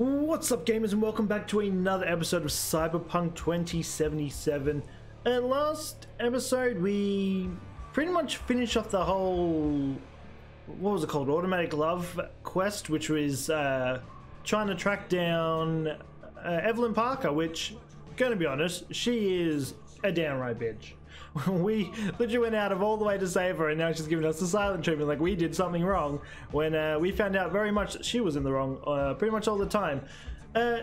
What's up gamers and welcome back to another episode of Cyberpunk 2077 and last episode we pretty much finished off the whole what was it called? Automatic love quest which was uh, trying to track down uh, Evelyn Parker which gonna be honest she is a downright bitch we literally went out of all the way to save her and now she's giving us the silent treatment like we did something wrong when uh, we found out very much that she was in the wrong uh, pretty much all the time. Uh,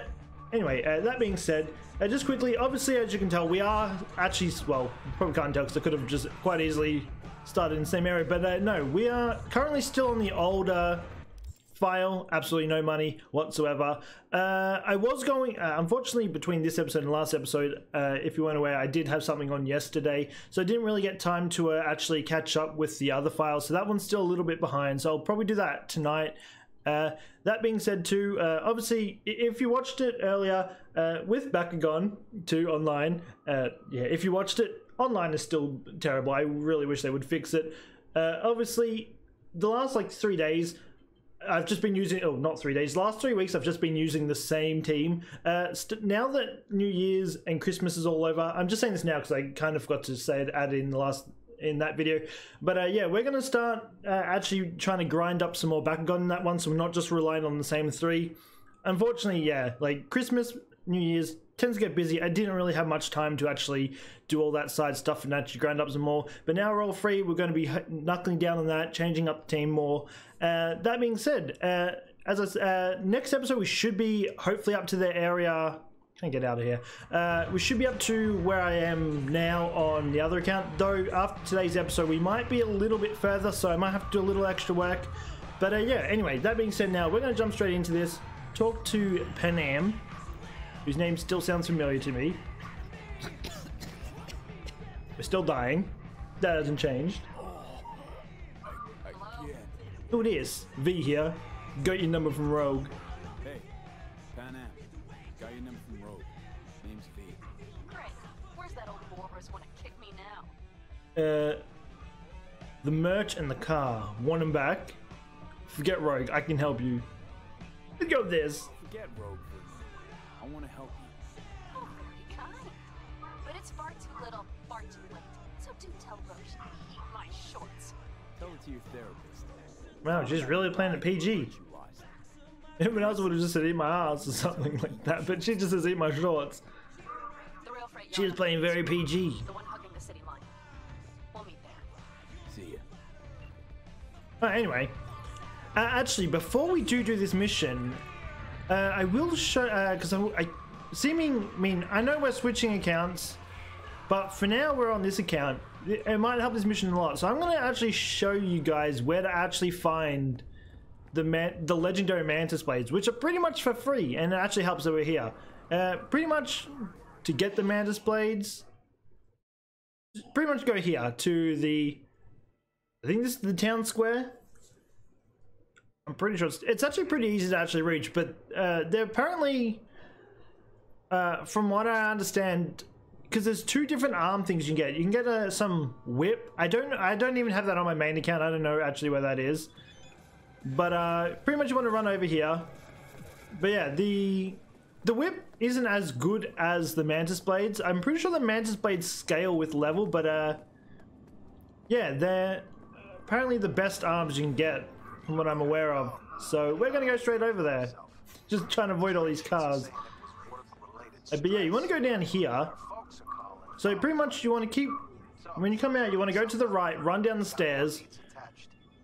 anyway uh, that being said uh, just quickly obviously as you can tell we are actually well probably can't tell because I could have just quite easily started in the same area but uh, no we are currently still on the older file absolutely no money whatsoever. Uh, i was going uh, unfortunately between this episode and last episode uh, if you weren't aware i did have something on yesterday so i didn't really get time to uh, actually catch up with the other files so that one's still a little bit behind so i'll probably do that tonight. Uh, that being said too uh, obviously if you watched it earlier with Bakugan 2 online yeah if you watched it online is still terrible i really wish they would fix it. Obviously the last like three days I've just been using, oh, not three days, last three weeks, I've just been using the same team. Uh, st- now that New Year's and Christmas is all over, I'm just saying this now because I kind of forgot to say it, add in the last in that video. But uh, yeah, we're going to start uh, actually trying to grind up some more Bakugan in that one, so we're not just relying on the same three. Unfortunately, yeah, like Christmas, New Year's, tends to get busy. I didn't really have much time to actually do all that side stuff and actually grind up some more. But now we're all free. We're going to be knuckling down on that, changing up the team more. Uh, that being said, uh, as I, uh, next episode we should be hopefully up to the area. Can't get out of here. Uh, we should be up to where I am now on the other account. Though after today's episode, we might be a little bit further, so I might have to do a little extra work. But uh, yeah, anyway, that being said, now we're going to jump straight into this. Talk to Panam whose name still sounds familiar to me. We're still dying. That hasn't changed. Who it is? V here. Got your number from Rogue. Hey, Panam. Got your number from Rogue. Name's V. Great. Where's that old walrus want to kick me now? Uh, the merch and the car. Want him back? Forget Rogue. I can help you. Let's go this. Forget Rogue for now. I want to help you. Oh, very kind. But it's far too little, far too late. So do tell Rogue to eat my shorts. Tell it to your therapist. Wow, she's really playing it PG. Everyone else would have just said eat my ass or something like that, but she just says eat my shorts. The rail freight She is playing very PG. The one hugging the city line. We'll. See ya. Uh, anyway, uh, actually, before we do do this mission, uh, I will show because I, I seeming I mean I know we're switching accounts, but for now we're on this account. It, might help this mission a lot. So I'm going to actually show you guys where to actually find the man, the legendary mantis blades, which are pretty much for free, and it actually helps over here. Uh, pretty much to get the mantis blades, pretty much go here to the. I think this is the town square. I'm pretty sure it's, it's actually pretty easy to actually reach, but uh, they're apparently, uh, from what I understand, because there's two different arm things you can get. You can get uh, some whip. I don't. I don't even have that on my main account. I don't know actually where that is. But uh, pretty much you want to run over here. But yeah, the the whip isn't as good as the mantis blades. I'm pretty sure the mantis blades scale with level, but uh, yeah, they're apparently the best arms you can get from what I'm aware of. So we're gonna go straight over there. Just trying to avoid all these cars. Uh, but yeah, you want to go down here. So pretty much you want to keep, when you come out, you want to go to the right, run down the stairs,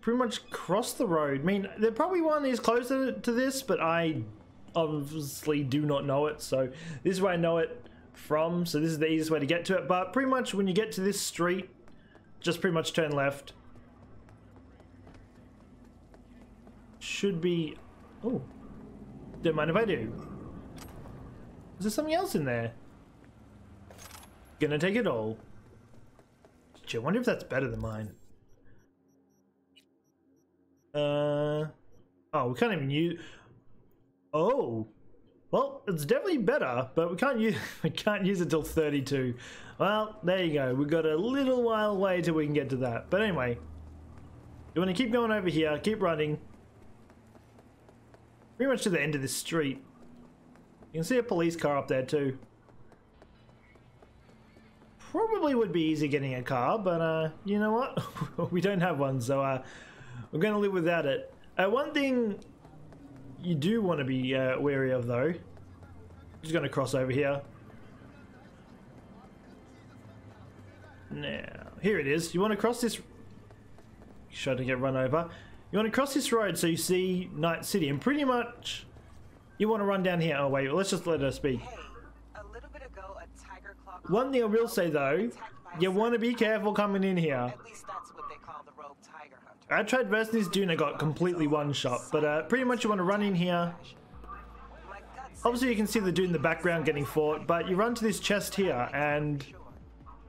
pretty much cross the road. I mean, there probably one is closer to this, but I obviously do not know it. So this is where I know it from. So this is the easiest way to get to it. But pretty much when you get to this street, just pretty much turn left. Should be, oh, don't mind if I do. Is there something else in there? Gonna take it all. I wonder if that's better than mine. Uh, oh, we can't even use. Oh, well, it's definitely better, but we can't use we can't use it till 32. Well, there you go. We've got a little while away till we can get to that. But anyway, you want to keep going over here, keep running. Pretty much to the end of this street. You can see a police car up there too. Probably would be easy getting a car, but uh, you know what? we don't have one, so uh, we're going to live without it. Uh, one thing you do want to be uh, wary of, though. Just going to cross over here. Now, here it is. You want to cross this... Trying to get run over. You want to cross this road so you see Night City, and pretty much you want to run down here. Oh, wait, let's just let her speak. Hey, a little bit ago, a tiger claw. One thing I will say, though, you want to be careful coming in here. At least that's what they call the rogue tiger hunter. I tried versing this dude and I got completely one shot, but uh, pretty much you want to run in here. My gut says Obviously you can see the dude in the background getting fought, but you run to this chest here and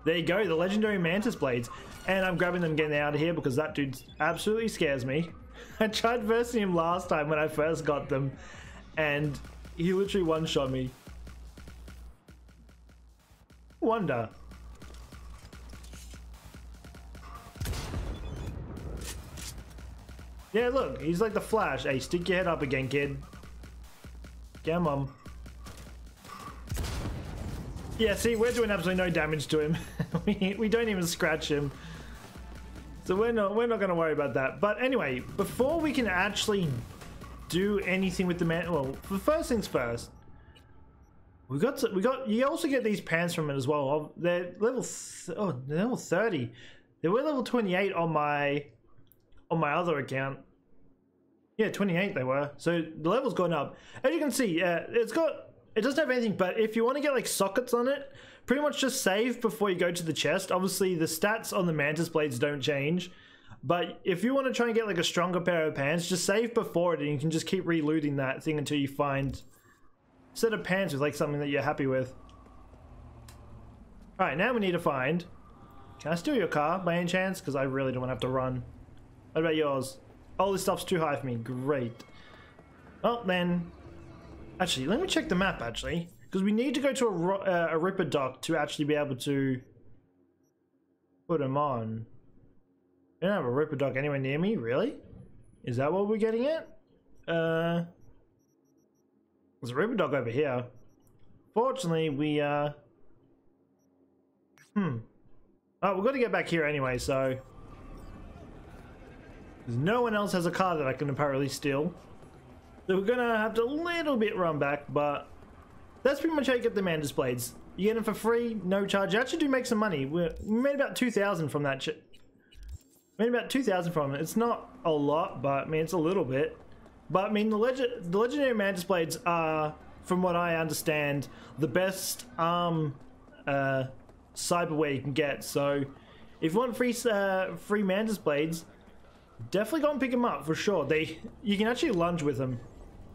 there you go, the legendary mantis blades. And I'm grabbing them getting out of here because that dude absolutely scares me. I tried versing him last time when I first got them and he literally one-shot me. Wonder. Yeah, look, he's like the Flash. Hey, stick your head up again, kid. Come on. Yeah, see, we're doing absolutely no damage to him. we, we don't even scratch him. So we're not we're not going to worry about that. But anyway, before we can actually do anything with the man, well, the first things first. We got to, we got you also get these pants from it as well. They're level th oh they're level thirty. They were level twenty eight on my on my other account. Yeah, 28 they were. So the level's gone up. As you can see, uh, it's got it doesn't have anything, but if you want to get like sockets on it, pretty much just save before you go to the chest. Obviously, the stats on the mantis blades don't change. But if you want to try and get like a stronger pair of pants, just save before it and you can just keep relooting that thing until you find a set of pants with like something that you're happy with. Alright, now we need to find. Can I steal your car by any chance? Because I really don't want to have to run. What about yours? All this stuff's too high for me. Great. Well, then... Actually, let me check the map, actually. Because we need to go to a, uh, a Ripperdoc to actually be able to... Put them on. I don't have a Ripperdoc anywhere near me, really? Is that what we're getting at? Uh... There's a Ripperdoc over here. Fortunately, we, uh... Hmm. Oh, we've got to get back here anyway, so... Because no one else has a car that I can apparently steal. We're gonna have to a little bit run back, but that's pretty much how you get the Mantis Blades. You get them for free, no charge. You actually do make some money. We're, we made about 2,000 from that. Made about 2,000 from it. It's not a lot, but I mean, it's a little bit. But I mean, the, legend, the Legendary Mantis Blades are, from what I understand, the best um, uh, cyberware you can get. So if you want free, uh, free Mantis Blades, Definitely go and pick them up for sure. They you can actually lunge with them,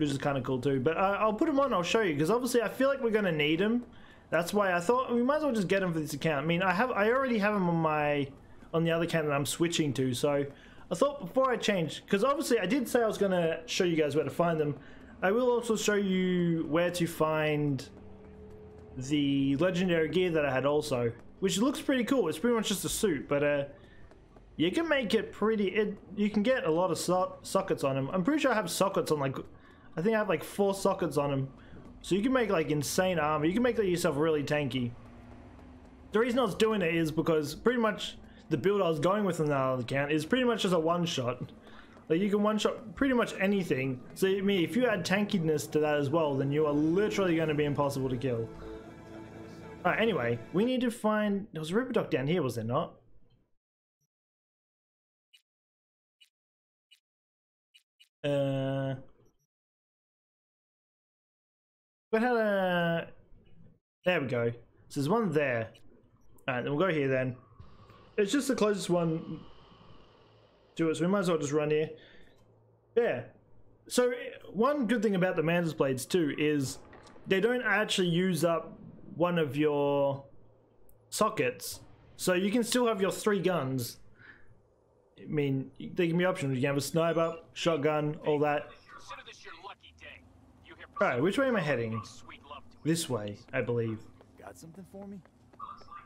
which is kind of cool too. But I'll put them on. I'll show you because obviously I feel like we're gonna need them. That's why I thought we might as well just get them for this account. I mean, I have I already have them on my on the other account that I'm switching to. So I thought before I change, because obviously I did say I was gonna show you guys where to find them. I will also show you where to find the legendary gear that I had also, which looks pretty cool. It's pretty much just a suit, but uh you can make it pretty it you can get a lot of so sockets on them i'm pretty sure i have sockets on like i think i have like four sockets on them so you can make like insane armor. You can make yourself really tanky. The reason i was doing it is because pretty much the build i was going with on that account is pretty much just a one shot like you can one shot pretty much anything. So i mean if you add tankiness to that as well then you are literally going to be impossible to kill. Alright, anyway, we need to find... There was a Ripperdoc down here, was there not? Uh, we had a. There we go. So there's one there. Alright, then we'll go here then. It's just the closest one to it, so we might as well just run here. Yeah. So one good thing about the Mantis Blades too is they don't actually use up one of your sockets. So you can still have your three guns I mean, they can be optional. You can have a sniper, shotgun, all that. Consider this your lucky day. You hear Alright, which way am I heading? sweet love to it. This way, I believe. Got something for me?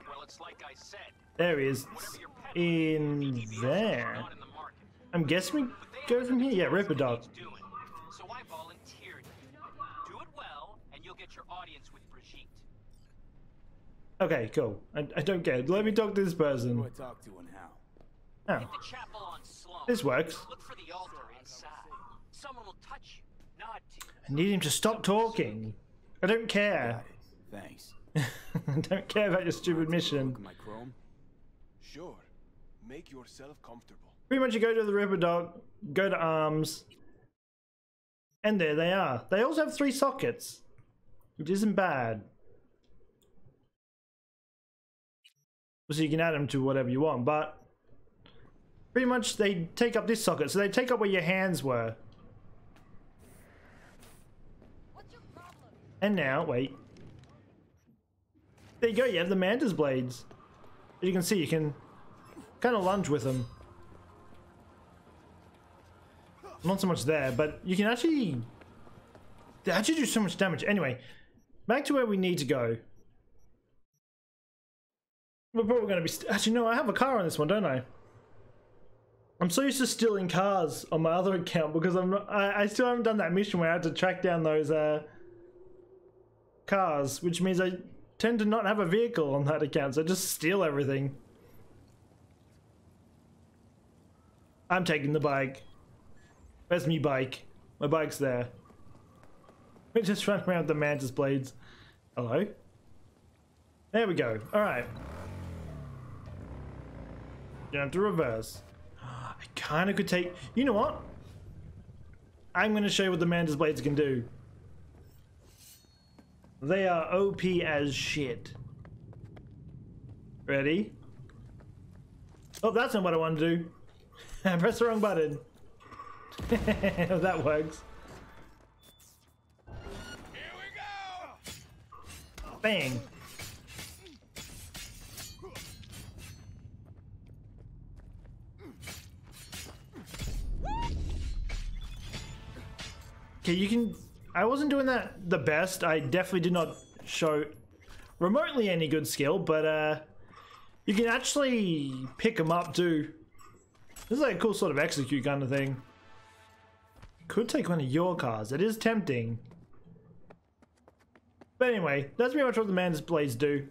Well, it's like I said. There he is. Whatever you're peddling, In there. not in the market. I'm guessing we go from here. Yeah, Ripperdoc. needs doing. So I volunteered. Do it well, and you'll get get your audience with Brigitte. Okay, cool. I, I don't get it. Let me talk to this Who I person. talk to and how? Oh, Hit the chapel on Sloan. this works. Look for the altar inside. Someone will touch you, nod to you. I need him to stop talking. I don't care. Thanks. I don't care about your stupid mission. My chrome. Sure. Make yourself comfortable. Pretty much you go to the ripperdoc, go to arms, and there they are. They also have three sockets, which isn't bad. So you can add them to whatever you want, but pretty much they take up this socket, so they take up where your hands were. What's your problem? And now, wait. There you go, you have the mantis blades. As you can see, you can kind of lunge with them. Not so much there, but you can actually... They actually do so much damage. Anyway, back to where we need to go. We're probably going to be... Actually, no, I have a car on this one, don't I? I'm so used to stealing cars on my other account because I'm not, I, I still haven't done that mission where I had to track down those uh, cars, which means I tend to not have a vehicle on that account, so I just steal everything. I'm taking the bike. Where's me bike? My bike's there. We just run around the mantis blades. Hello? There we go. Alright. Down to reverse. Ah, I kind of could take... You know what? I'm going to show you what the mantis blades can do. They are OP as shit. Ready? Oh, that's not what I wanted to do. I pressed the wrong button. that works. Here we go! Bang. Okay, you can. I wasn't doing that the best. I definitely did not show remotely any good skill, but uh, you can actually pick them up too. This is like a cool sort of execute kind of thing. Could take one of your cars. It is tempting. But anyway, that's pretty much what the mantis blades do.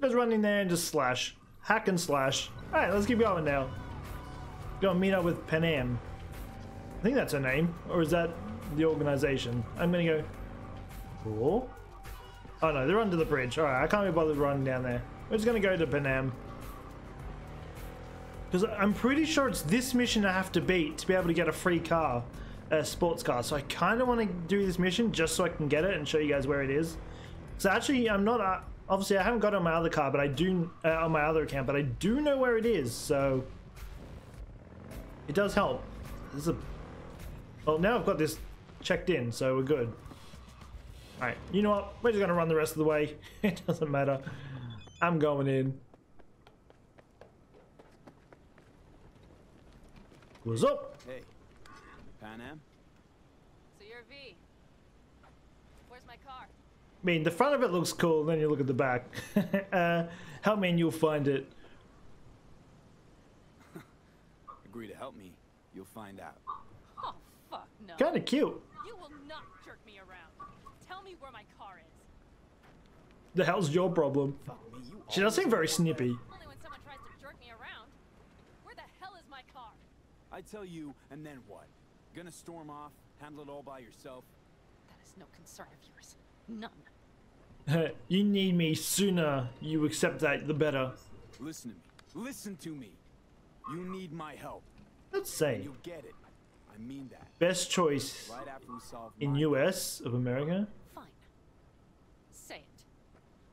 Just run in there and just slash. Hack and slash. Alright, let's keep going now. Go meet up with Panam. I think that's her name. Or is that the organization? I'm gonna go. Cool. Oh no, they're under the bridge. Alright, I can't be bothered running down there. We're just gonna go to Panam. Because I'm pretty sure it's this mission I have to beat to be able to get a free car, a sports car. So I kind of want to do this mission just so I can get it and show you guys where it is. So actually, I'm not. Uh, obviously, I haven't got it on my other car, but I do uh, on my other account, but I do know where it is. So it does help. This is a. Well, now I've got this checked in, so we're good. All right, you know what? We're just gonna run the rest of the way. it doesn't matter. I'm going in. What's up? Hey, Panam? So you're V. Where's my car? I mean, the front of it looks cool, then you look at the back. uh, help me and you'll find it. Agree to help me, you'll find out. Oh, fuck no. Kind of cute. You will not jerk me around. Tell me where my car is. The hell's your problem? Fuck me, you She does seem very snippy. Only when someone tries to jerk me around. Where the hell is my car? I tell you, and then what? Gonna storm off, handle it all by yourself? That is no concern of yours. None. you need me sooner you accept that, the better. Listen to me. Listen to me. You need my help. Let's say, You'll get it. I mean that. best choice Right after we solve in US of America?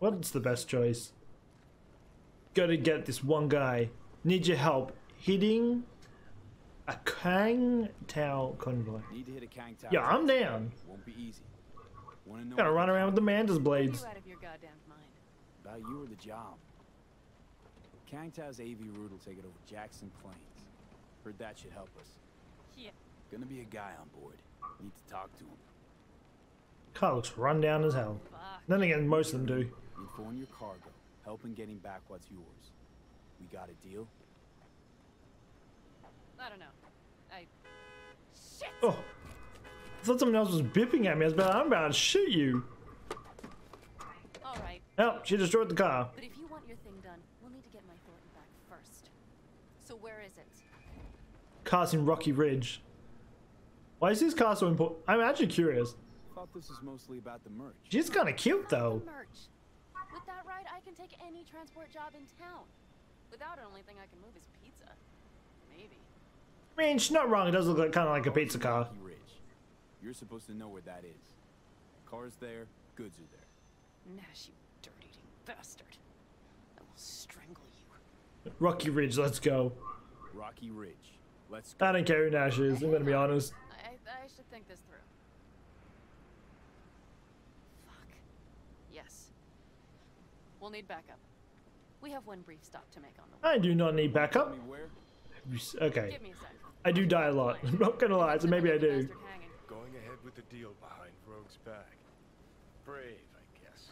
Fine. Say. What's the best choice? Gotta get this one guy. Need your help hitting a Kang Tao convoy. Need to hit a Kang Tao. Yeah, I'm down. Won't be easy. Wanna know Gotta run around with the Mantis You blades. out of your goddamn mind. About you or the job? Kang Tao's AV route will take it over Jackson Plains. Heard that should help us. Yeah. Gonna be a guy on board. Need to talk to him. Car looks run down as hell. Fuck. Then again, most of them do. Need phone your cargo. Help in getting back what's yours. We got a deal? I don't know. I. Shit! Oh, I thought someone else was bipping at me. I was about, I'm about to shoot you. All right. Oh, she destroyed the car. But if you want your thing done, we'll need to get my Thorton back first. So where is it? Car's in Rocky Ridge. Why is this car so important? I'm actually curious. Thought this was mostly about the merch. She's kind of cute though. Merch. With that ride, I can take any transport job in town. Without it, only thing I can move is pizza. Maybe. I mean, she's not wrong. It does look like, kind of like a pizza car. Rocky Ridge. You're supposed to know where that is. Car's there, goods are there. Nash, you dirt-eating bastard. I will strangle you. Rocky Ridge, let's go. Rocky Ridge. Let's go. I don't care who Nash is. I'm gonna be honest. I, I should think this through. Fuck. Yes. We'll need backup. We have one brief stop to make on the way. I do not need backup. Okay. Give me a. I do die a lot. I'm not gonna lie, so maybe I do. Bastard hanging. Going ahead with the deal behind Rogue's back. Brave, I guess.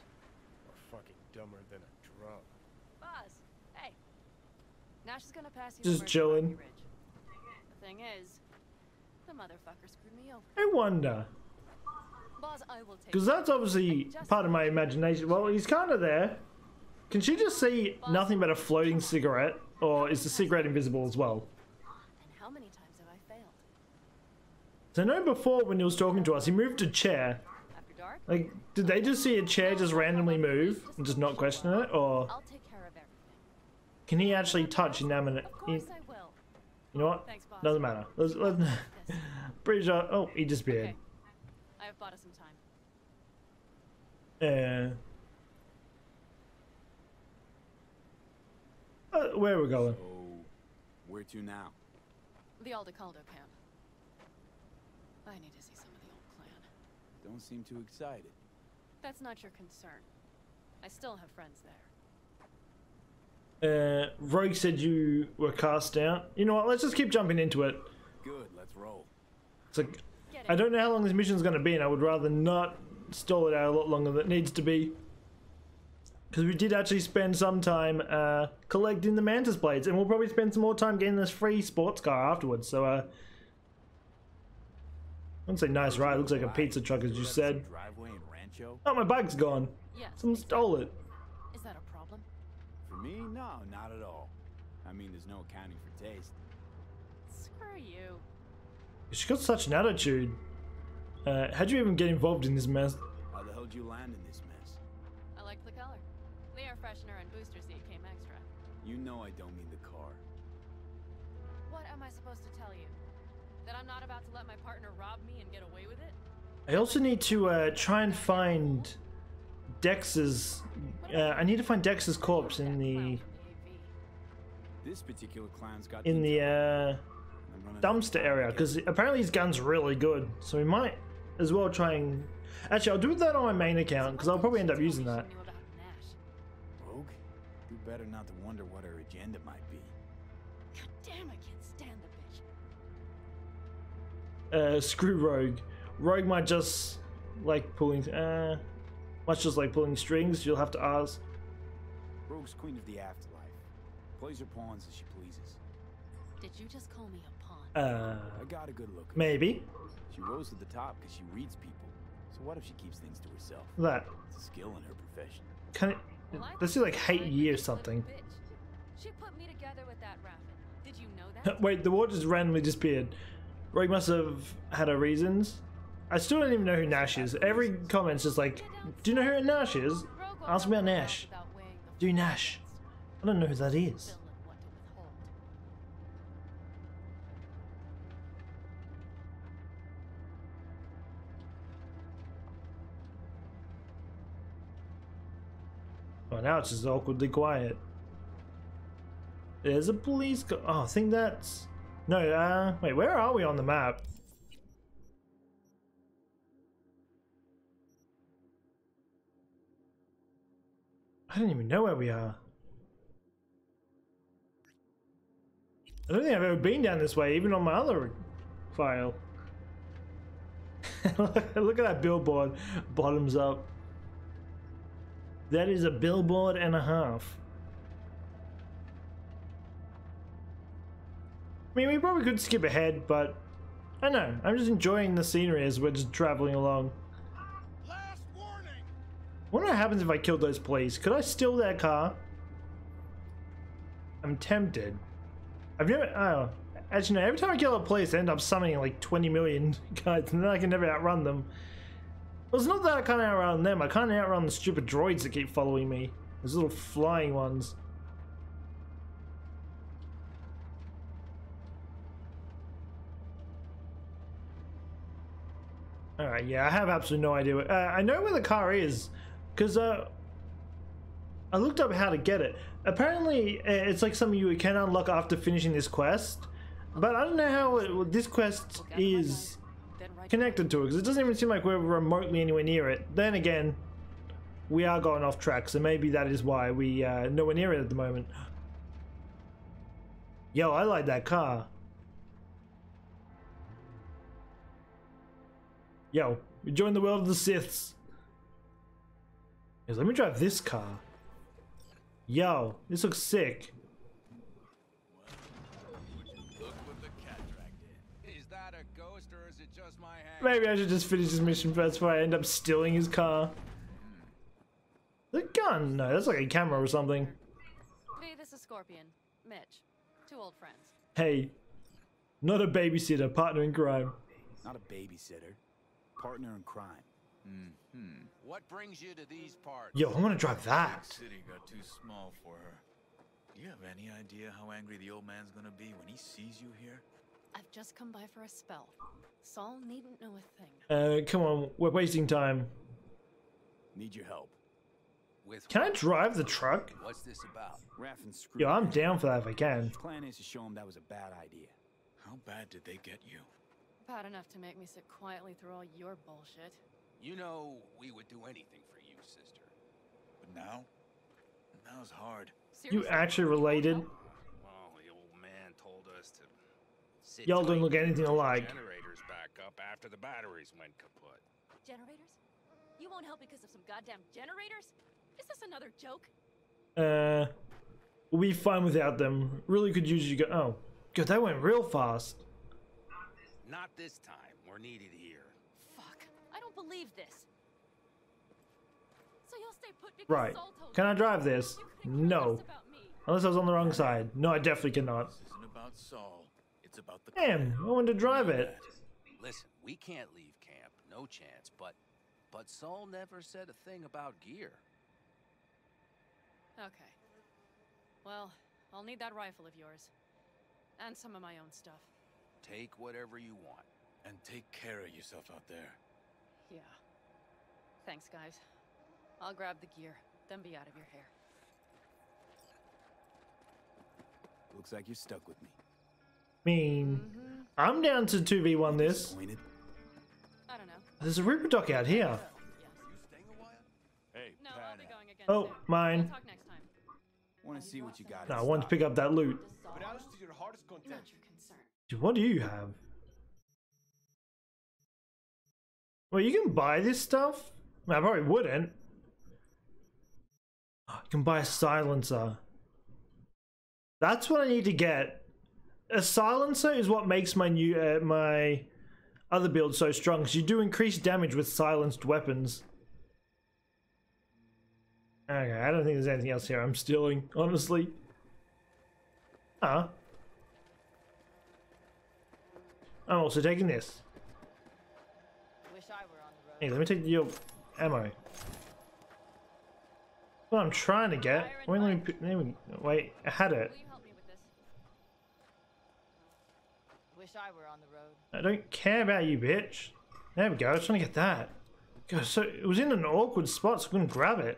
Or fucking dumber than a drum. Boz, hey. Nash is gonna pass you Just the merch at chilling. Rocky Ridge. The thing is, the motherfucker screwed me over. I wonder. Boz, I will take Because that's obviously part of my imagination. Well, he's kind of there. Can she just see nothing but a floating cigarette? Or is the cigarette invisible as well? And how many times have I failed? So I know before when he was talking to us, he moved a chair. After dark, Like, did they just see a chair just randomly move and just not question it? Or I'll take care of everything. can he actually touch inanimate? Of You course I will. know what? Thanks. Doesn't matter. Let's, let's, pretty sure. Oh, he disappeared. Okay. I have bought us some time. Uh, uh, where are we going? So, where to now? The Aldecaldo camp. I need to see some of the old clan. Don't seem too excited. That's not your concern. I still have friends there. Uh, Rogue said you were cast out. You know what? Let's just keep jumping into it. Good, let's roll. It's like I don't know how long this mission's going to be, and I would rather not stall it out a lot longer than it needs to be. Because we did actually spend some time uh, collecting the Mantis blades, and we'll probably spend some more time getting this free sports car afterwards. So, uh, I wouldn't say nice ride. Looks like a pizza truck, as you said. Rancho? Oh, my bike's gone. Yes. Someone stole it. Is that a problem? For me, no, not at all. I mean, there's no accounting for taste. Screw you. She's got such an attitude. Uh, how'd you even get involved in this mess? How the hell did you land in You know I don't mean the car. What am I supposed to tell you? That I'm not about to let my partner rob me and get away with it? I also need to uh, try and find Dex's. Uh, I need to find Dex's corpse in the This particular clown's got in the uh, dumpster area because apparently his gun's really good. So we might as well try and. Actually, I'll do that on my main account because I'll probably end up using that. Rogue? You better not to wonder what her agenda might be. God damn, I can't stand the bitch. Uh, screw Rogue. Rogue might just like pulling. Uh, much just like pulling strings. You'll have to ask. Rogue's queen of the afterlife. Plays her pawns as she pleases. Did you just call me a pawn? Uh, I got a good look. maybe She rose to the top because she reads people. So what if she keeps things to herself? that. It's a skill in her profession. Can it? Let's do like fine ye or something. Wait, the water just randomly disappeared. Rogue must have had her reasons. I still don't even know who Nash is. Every comment's just like, do you know who Nash is? Ask me about Nash. Do Nash. I don't know who that is. Now it's just awkwardly quiet. There's a police car. Oh, I think that's. No, uh, wait, where are we on the map? I don't even know where we are. I don't think I've ever been down this way, even on my other file. Look at that billboard, bottoms up. That is a billboard and a half. I mean, we probably could skip ahead, but I don't know. I'm just enjoying the scenery as we're just traveling along. Last warning! wonder what happens if I killed those police. Could I steal their car? I'm tempted. I've never. Oh, actually, no. Every time I kill a police, I end up summoning like 20 million guys, and then I can never outrun them. Well, it's not that I can't outrun them. I can't outrun the stupid droids that keep following me. Those little flying ones. Alright, yeah, I have absolutely no idea. Uh, I know where the car is, because uh, I looked up how to get it. Apparently, uh, it's like something you can unlock after finishing this quest, but I don't know how it, this quest is connected to it, because it doesn't even seem like we're remotely anywhere near it. Then again, we are going off track, so maybe that is why we uh, nowhere near it at the moment. Yo, I like that car. Yo, we joined the world of the Siths. Yes, let me drive this car. Yo, this looks sick. Look what the cat dragged in. Is that a ghost or is it just my hand? Maybe I should just finish this mission first before I end up stealing his car. The gun? No, that's like a camera or something. V, this is Scorpion. Mitch. Two old friends. Hey, not a babysitter, partner in crime. Not a babysitter. Partner in crime. Mm-hmm. What brings you to these parts? Yo, I want to drive that. City got too small for her. Do you have any idea how angry the old man's gonna be when he sees you here? I've just come by for a spell. Saul needn't know a thing. Uh, come on, we're wasting time. Need your help. With Can I drive the truck? What's this about? Raff and Screw. Yo, I'm down for that if I can. Plan is to show him that was a bad idea. How bad did they get you? Bad enough to make me sit quietly through all your bullshit. You know we would do anything for you, sister. But now? Now's hard. Seriously? You actually related? Well, the old man told us to sit Y'all don't look anything alike. Generators back up after the batteries went kaput. Generators? You won't help because of some goddamn generators? Is this another joke? Uh, we'll be fine without them. Really could use you go. Oh, god, that went real fast. Not this time. We're needed here. Fuck. I don't believe this. So you'll stay put because Right. Saul told Can I drive this? you couldn't care No. less about me. Unless I was on the wrong side. No, I definitely cannot. This isn't about Saul. It's about the Damn, I wanted to drive it. Listen, we can't leave camp. No chance. But, but Saul never said a thing about gear. Okay. Well, I'll need that rifle of yours. And some of my own stuff. Take whatever you want. And take care of yourself out there. Yeah. Thanks, guys. I'll grab the gear, then be out of your hair. Looks like you're stuck with me. Mean, mm-hmm. I'm down to 2v1 this. I don't know. There's a Ripper Doc out here. Yes. Hey, No, I'll be going again Oh, mine. We'll talk next time. Want to see what you got? No, I want to pick up that loot. Does Saul Browse to your heart's not content. your concern? Dude, what do you have? Well, you can buy this stuff? I, mean, I probably wouldn't. You can buy a silencer. That's what I need to get. A silencer is what makes my new uh, my other build so strong. Because you do increase damage with silenced weapons. Okay, I don't think there's anything else here I'm stealing, honestly. Ah. I'm also taking this. Wish I were on the road. Hey, let me take your ammo. What I'm trying to get. Wait, let me, let me wait. I had it. Will you help me with this? Wish I were on the road. I don't care about you, bitch. There we go. I was trying to get that. God, so it was in an awkward spot, so I couldn't grab it.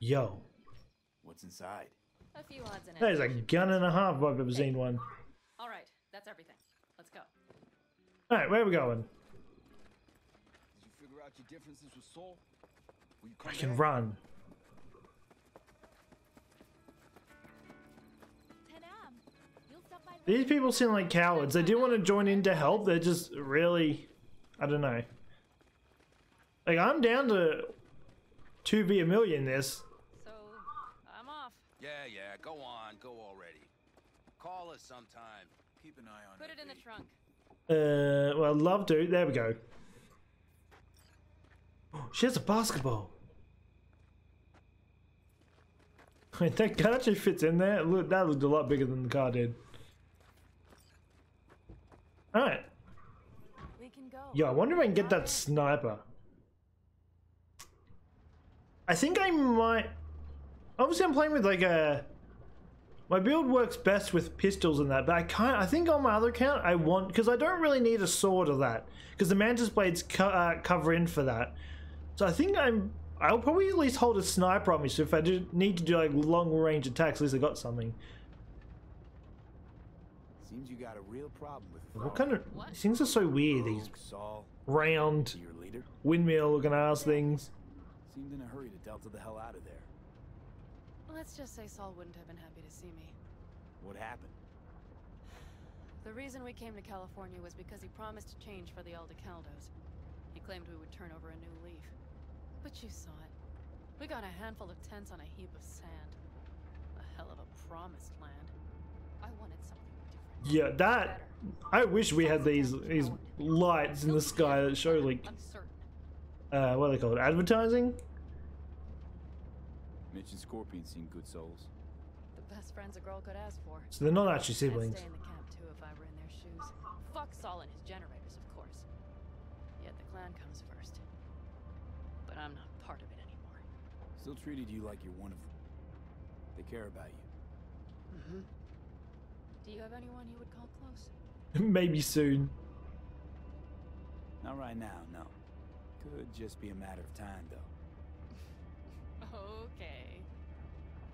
Yo, What's inside? A few odds and that is a gun and a half if I've ever seen one. All right, that's everything. Let's go. Alright, where are we going? Did you figure out your differences with Saul? Will you I can back? run. These people seem like cowards. They do want to join in to help. They're just really, I don't know. Like I'm down to two v a million this. So, I'm off. Yeah, yeah. Go on. Go already. Call us sometime. Keep an eye on Put her, it in the trunk. Uh, well, love to. There we go. she has a basketball. Wait, that gun actually fits in there. Look, that looked a lot bigger than the car did. All right. We can go. Yo, I wonder if I can get that sniper. I think I might. Obviously, I'm playing with like a. My build works best with pistols and that, but I can't. I think on my other account, I want because I don't really need a sword or that because the mantis blades co uh, cover in for that. So I think I'm. I'll probably at least hold a sniper on me, so if I do need to do like long range attacks, at least I got something. Seems you got a real problem with What kind of these things are so weird? These round your leader, windmill looking ass things. seemed in a hurry to delta the hell out of there. Let's just say Saul wouldn't have been happy to see me. What happened? The reason we came to California was because he promised to change for the Aldecaldos. He claimed we would turn over a new leaf. But you saw it. We got a handful of tents on a heap of sand. A hell of a promised land. I wanted something different. Yeah, that. I wish we had these these lights in the sky that show like uh, what are they called? Advertising? Mitch and Scorpion seem good souls. The best friends a girl could ask for. So they're not actually I'd siblings. stay in the camp too if I were in their shoes. Fuck Saul and his generators, of course. Yet the clan comes first. But I'm not part of it anymore. Still treated you like you're one of them. They care about you. Mm-hmm. Do you have anyone you would call close? Maybe soon. Not right now, no. Could just be a matter of time, though. Okay.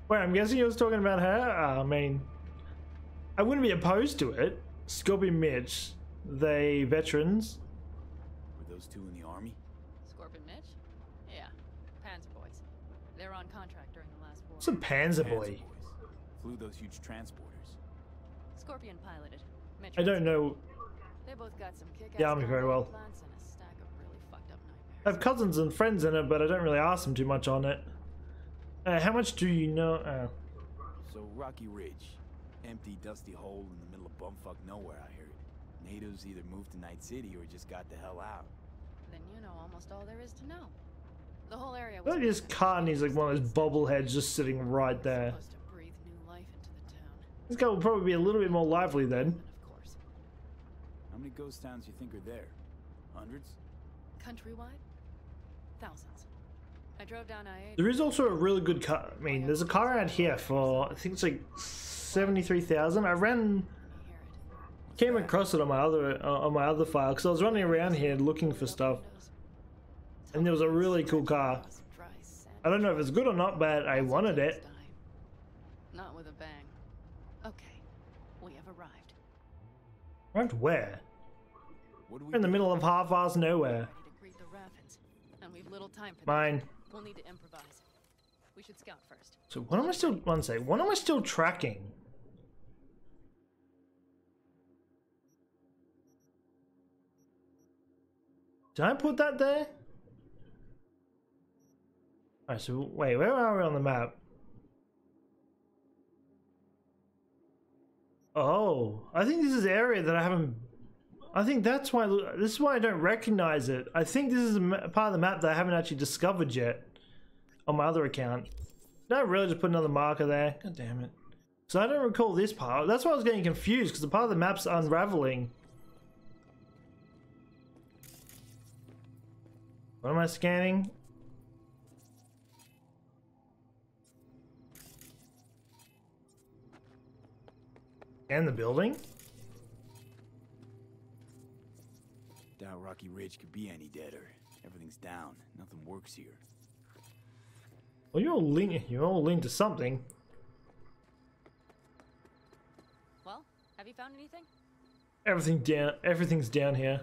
Wait, I'm guessing you was talking about her. Uh, I mean, I wouldn't be opposed to it. Scorpion Mitch, they veterans. Were those two in the army? Scorpion Mitch? Yeah. Panzer Boys. They're on contract during the last war. What's a Panzer Panzer boy? boys. Flew those huge transporters. Scorpion piloted. Mitch I don't know. They both got some kick-ass The army very well. plants and a stack of really up I have cousins and friends in it, but I don't really ask them too much on it. Uh, how much do you know? Uh, So Rocky Ridge, empty, dusty hole in the middle of bumfuck nowhere. I heard. Natives either moved to Night City or just got the hell out. Then you know almost all there is to know. The whole area was look at this car and he's like one of those bobbleheads just sitting right there. This guy will probably be a little bit more lively then. Of course. How many ghost towns you think are there? Hundreds? Countrywide? Thousands. I drove down I-8. There is also a really good car. I mean, there's a car around here for I think it's like seventy-three thousand. I ran, You hear it. came across it on my other uh, on my other file because I was running around here looking for stuff, and there was a really cool car. I don't know if it's good or not, but I wanted it. Not with a bang. Okay, we have arrived. Right where? What do we We're in the do? middle of half-ass nowhere. Ready to greet the Raffens, and we've little time for that. Mine. We'll need to improvise. We should scout first. So what am I still? One sec. What am I still tracking? Did I put that there? Alright, so wait, where are we on the map? Oh, I think this is area that I haven't. I think that's why. This is why I don't recognize it. I think this is a part of the map that I haven't actually discovered yet on my other account. Did I really just put another marker there? God damn it. So I don't recall this part. That's why I was getting confused because the part of the map's unraveling. What am I scanning? And the building? Doubt Rocky Ridge could be any deader. Everything's down. Nothing works here. Well, you're all linked. You're all linked to something. Well, have you found anything? Everything down. Everything's down here.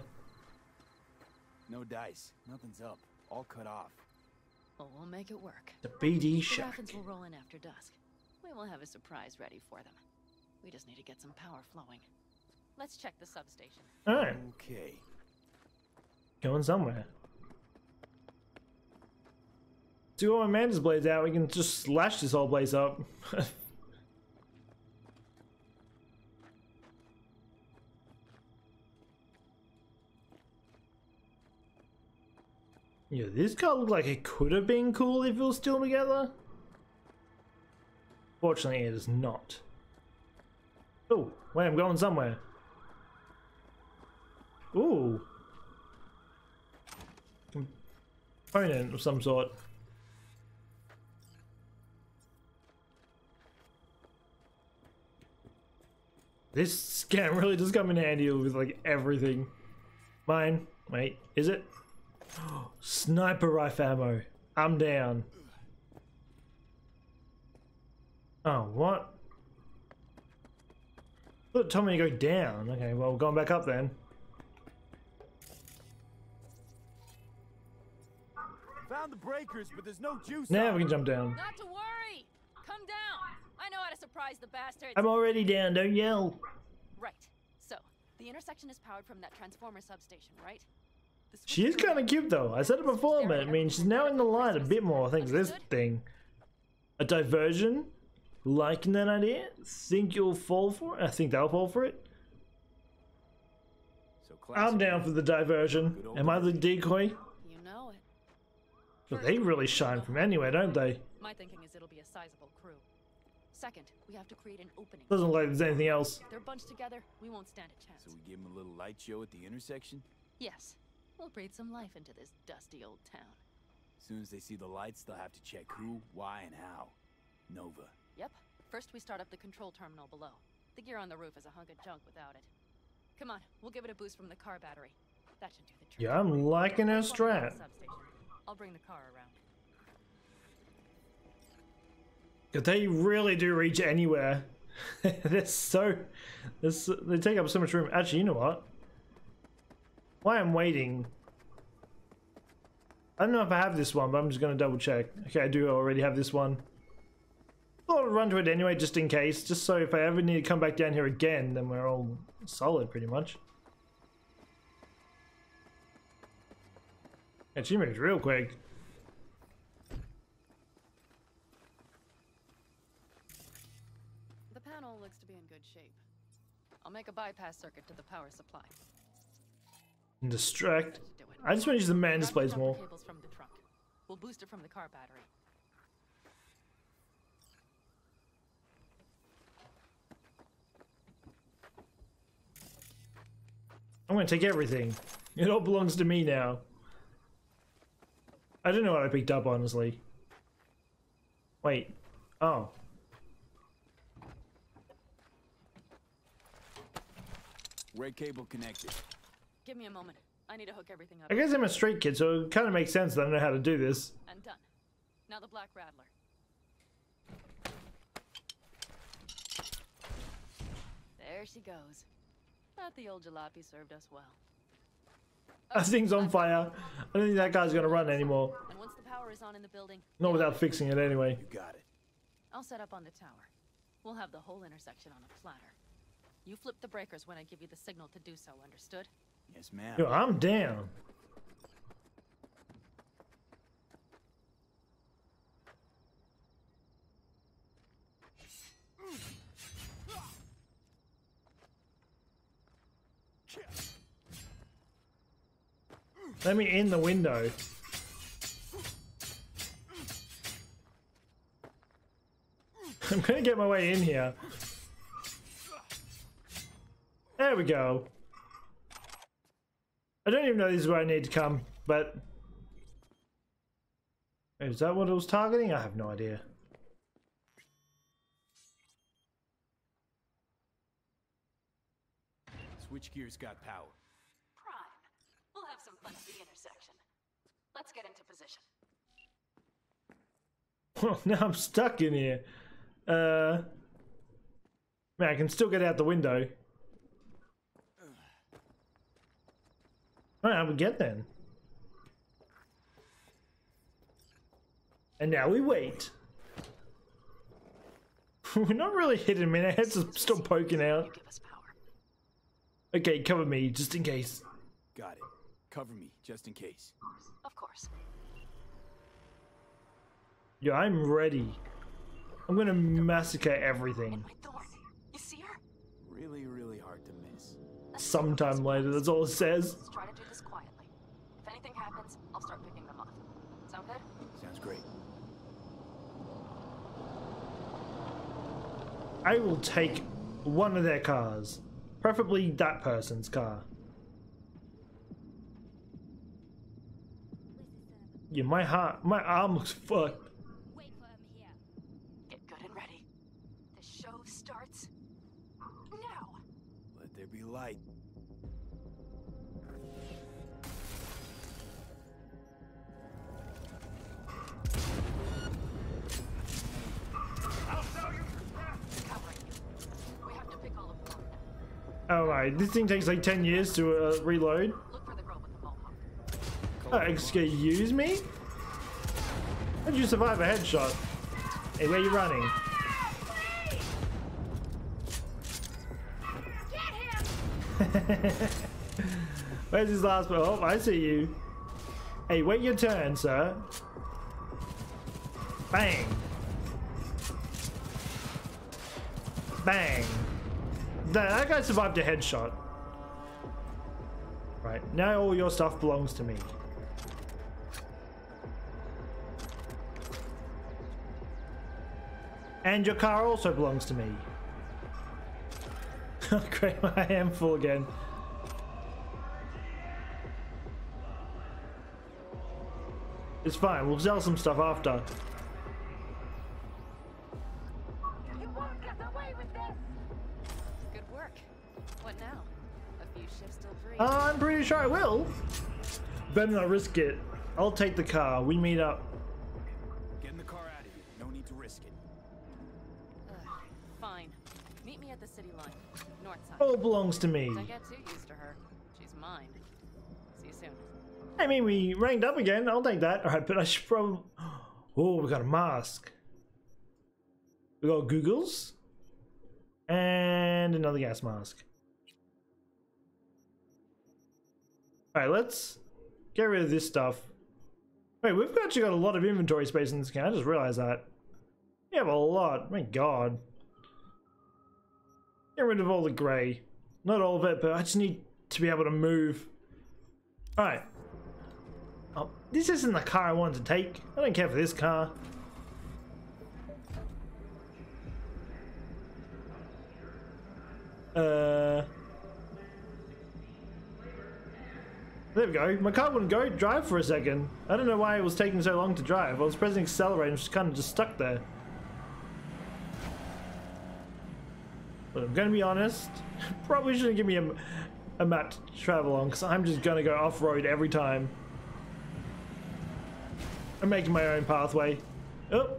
No dice. Nothing's up. All cut off. Well, we'll make it work. The BD The shack. Raffens will roll in after dusk. We will have a surprise ready for them. We just need to get some power flowing. Let's check the substation. All right, Okay. going somewhere. Do all my mantis blades out. We can just slash this whole place up. Yeah, this car looked like it could have been cool if it was still together. Fortunately, it is not. Oh, wait, I'm going somewhere. Ooh. Component of some sort. This scan really does come in handy with like everything. Mine. Wait, is it? Sniper rifle ammo. I'm down. Oh, what? Thought it told me to go down. Okay, well, we're going back up then. Found the breakers, but there's no juice. Now on we can jump down. Not to worry! Come down! I know how to surprise the bastards! I'm already down, don't yell. Right. So, the intersection is powered from that transformer substation, right? The She is kind of cute though. I said it before, but I mean, she's now in the light a bit more. I think this thing. A diversion? Liking that idea? Think you'll fall for it? I think they'll fall for it. So I'm down for the diversion. Am I the decoy? You know it. But they really shine from anywhere, don't they? My thinking is it'll be a sizable crew. Second, we have to create an opening. Doesn't look like there's anything else. They're bunched together, we won't stand a chance. So we give them a little light show at the intersection. Yes, we'll breathe some life into this dusty old town. As soon as they see the lights, they'll have to check who, why, and how. Nova. Yep. First, we start up the control terminal below. The gear on the roof is a hunk of junk without it. Come on, we'll give it a boost from the car battery. That should do the trick. Yeah, I'm liking her Let's walk around strat. I'll bring the car around. Cause they really do reach anywhere. they're so, they're so, they take up so much room. Actually, you know what? Why I'm waiting. I don't know if I have this one, but I'm just gonna double check. Okay, I do already have this one. I'll run to it anyway, just in case. Just so if I ever need to come back down here again, then we're all solid, pretty much. And she moves real quick. The panel looks to be in good shape. I'll make a bypass circuit to the power supply. And distract. I just want to use the man displays more. from the trunk. We'll boost it from the car battery. I'm gonna take everything. It all belongs to me now. I don't know what I picked up, honestly. Wait. Oh. Red cable connected. Give me a moment. I need to hook everything up. I guess I'm a straight kid, so it kind of makes sense that I know how to do this. And done. Now the Black Rattler. There she goes. Thought the old jalopy served us well. That thing's on fire. I don't think that guy's gonna run anymore. And once the power is on in the building, Not without fixing it anyway. You got it. I'll set up on the tower. We'll have the whole intersection on a platter. You flip the breakers when I give you the signal to do so, understood? Yes, ma'am. Yo, I'm down. Let me in the window. I'm gonna get my way in here. There we go. I don't even know this is where I need to come, but... Is that what it was targeting? I have no idea. Switchgear's got power. Prime. We'll have some fun at the intersection. Let's get into position. now I'm stuck in here. Uh... Man, I can still get out the window. Alright, we get then. And now we wait. We're not really hitting him in. Our heads are still poking out. Okay, cover me, just in case. Got it. Cover me, just in case. Of course. Yeah, I'm ready. I'm gonna massacre everything. You see her? Really, really hard to miss. Sometime later, that's all it says. Let's try to do this quietly. If anything happens, I'll start picking them off. great. I will take one of their cars. Preferably that person's car. Yeah, my heart, my arm looks fucked. Wait for him here. Get good and ready. The show starts now. Let there be light. Covering you. We have to pick all of them up. Oh right, this thing takes like 10 years to uh, reload. Look for the girl with the mohawk. Oh, excuse me? How'd you survive a headshot? Hey, where are you running? Where's his last? Oh, I see you. Hey, wait your turn, sir. Bang. Bang. That guy survived a headshot. Right, now all your stuff belongs to me. And your car also belongs to me. Great, I am full again. It's fine, we'll sell some stuff after. You won't get away with this. Good work. What now? A few shifts till three. Uh, I'm pretty sure I will. Better not risk it. I'll take the car. We meet up. Me at the city line. North side. All belongs to me. Don't get too used to her. She's mine. See you soon. I mean, we ranked up again. I'll take that. All right, but I should probably. Oh, we got a mask. We got Googles. And another gas mask. All right, let's get rid of this stuff. Wait, we've actually got a lot of inventory space in this game. I just realized that. We have a lot. My god. Get rid of all the grey. Not all of it, but I just need to be able to move. Alright. Oh, this isn't the car I wanted to take. I don't care for this car. Uh. There we go. My car wouldn't go drive for a second. I don't know why it was taking so long to drive. I was pressing accelerate and it was kind of just stuck there. But I'm gonna be honest. Probably shouldn't give me a, a map to travel on because I'm just gonna go off road every time. I'm making my own pathway. Oh,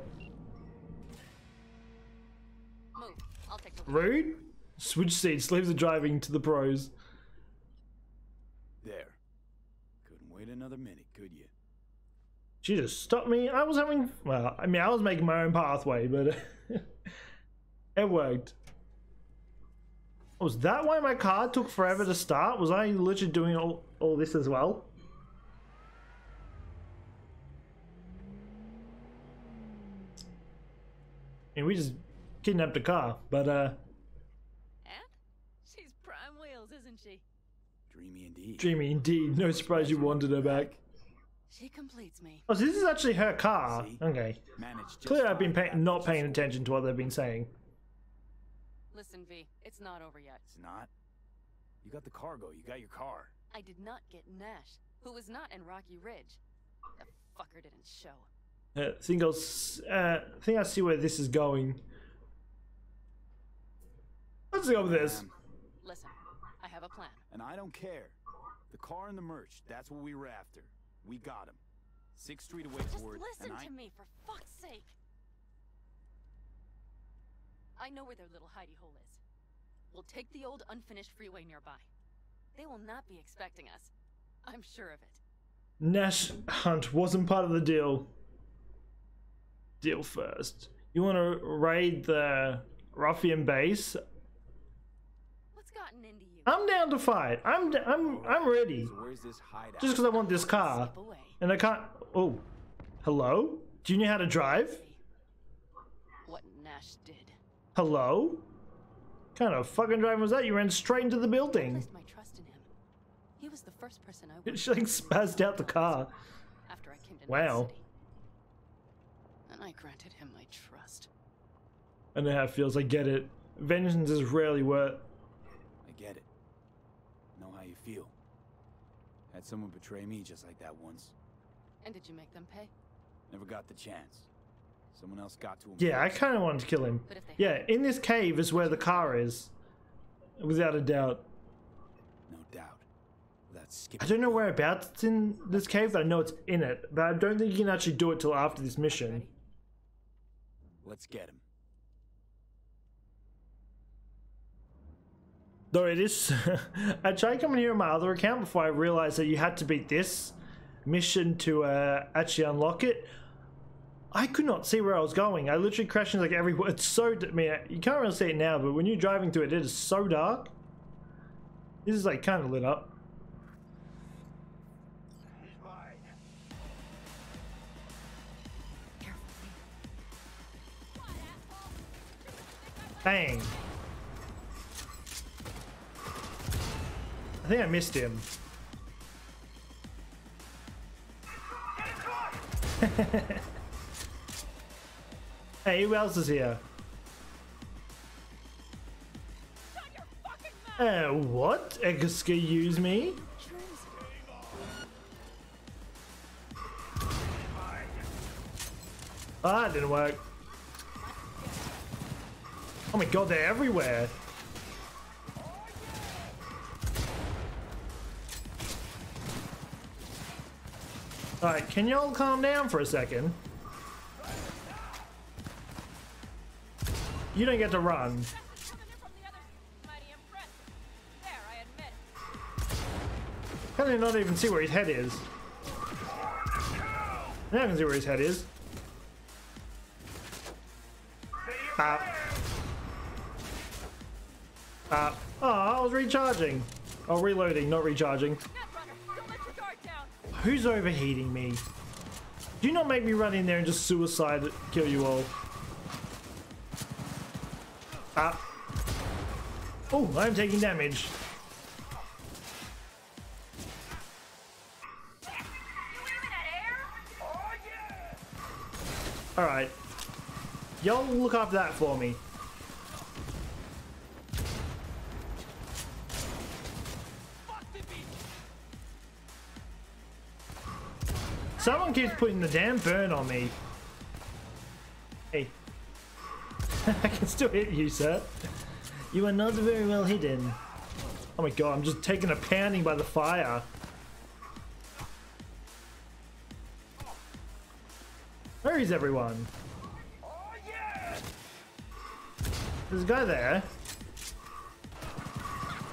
Move. I'll take the lead. rude. Switch seats. Leave the driving to the pros. There. Couldn't wait another minute, could you? She just stopped me. I was having. Well, I mean, I was making my own pathway, but it worked. Was that why my car took forever to start? Was I literally doing all, all this as well? And we just kidnapped a car, but uh, And? She's prime wheels, isn't she? Dreamy indeed. dreamy indeed. No surprise you wanted her back. She completes me. Oh, so this is actually her car. See? Okay. Clearly, I've been fine pay- not paying attention to what they've been saying. Listen, V, it's not over yet. It's not. You got the cargo. You got your car. I did not get Nash, who was not in Rocky Ridge. The fucker didn't show. Uh, think I'll, uh, think I see where this is going. Let's go with this. Listen, I have a plan. and I don't care. The car and the merch. That's what we were after. We got him. Sixth Street away Just for it. listen and I... to me, for fuck's sake. I know where their little hidey hole is. We'll take the old unfinished freeway nearby. They will not be expecting us. I'm sure of it. Nash Hunt wasn't part of the deal. Deal first. You want to raid the ruffian base? What's gotten into you? I'm down to fight. I'm d- I'm I'm ready. So where's this hideout? Just because I want this car, and I can't. Oh, hello. Do you know how to drive? What Nash did. Hello. Kind of fucking driving was that? You ran straight into the I building. placed my trust in him. He was the first person I went She like spazzed out the car. after I came to Wow. Night City. I granted him my trust. I know how it feels. I get it. Vengeance is rarely worth. I get it. Know how you feel. Had someone betray me just like that once. And did you make them pay? Never got the chance. Someone else got to him. Yeah, I kind of wanted to kill him. But if they Yeah, in this cave is where the car is, without a doubt. No doubt. Without I don't know whereabouts it's in this cave, but I know it's in it. But I don't think you can actually do it till after this mission. Let's get him. Though it is, I tried coming here on my other account before I realized that you had to beat this mission to uh, actually unlock it. I could not see where I was going. I literally crashed into like every. It's so. I mean, you can't really see it now, but when you're driving through it, it is so dark. This is like kind of lit up. Bang. I think I missed him. hey, who else is here? Uh, what? Excuse me? Ah, didn't work. Oh my god, they're everywhere. Alright, can y'all calm down for a second? You don't get to run. Can I not even see where his head is? Now I can see where his head is. Ah. Ah. Oh, I was recharging. Oh, reloading, not recharging. Who's overheating me? Do not make me run in there and just suicide kill you all. Oh, I'm taking damage. Alright. Y'all look after that for me. Someone keeps putting the damn burn on me. Hey. I can still hit you, sir. You are not very well hidden. Oh my god, I'm just taking a pounding by the fire. Where is everyone? There's a guy there.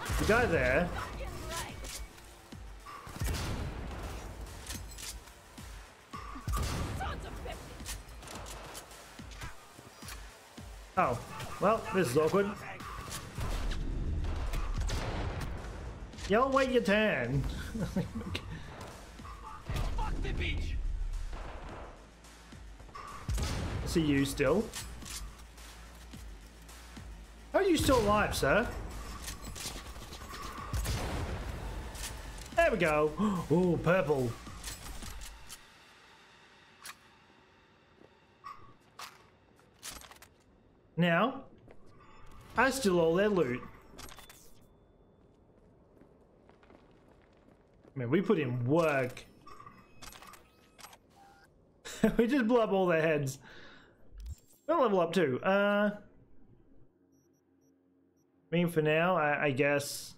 There's a guy there. Oh, well, this is awkward. Y'all wait your turn. Fuck the beach! See you still. How are you still alive, sir? There we go. Oh, purple. Now, I steal all their loot. Man, we put in work. we just blew up all their heads. We'll level up too. Uh, I mean, for now, I, I guess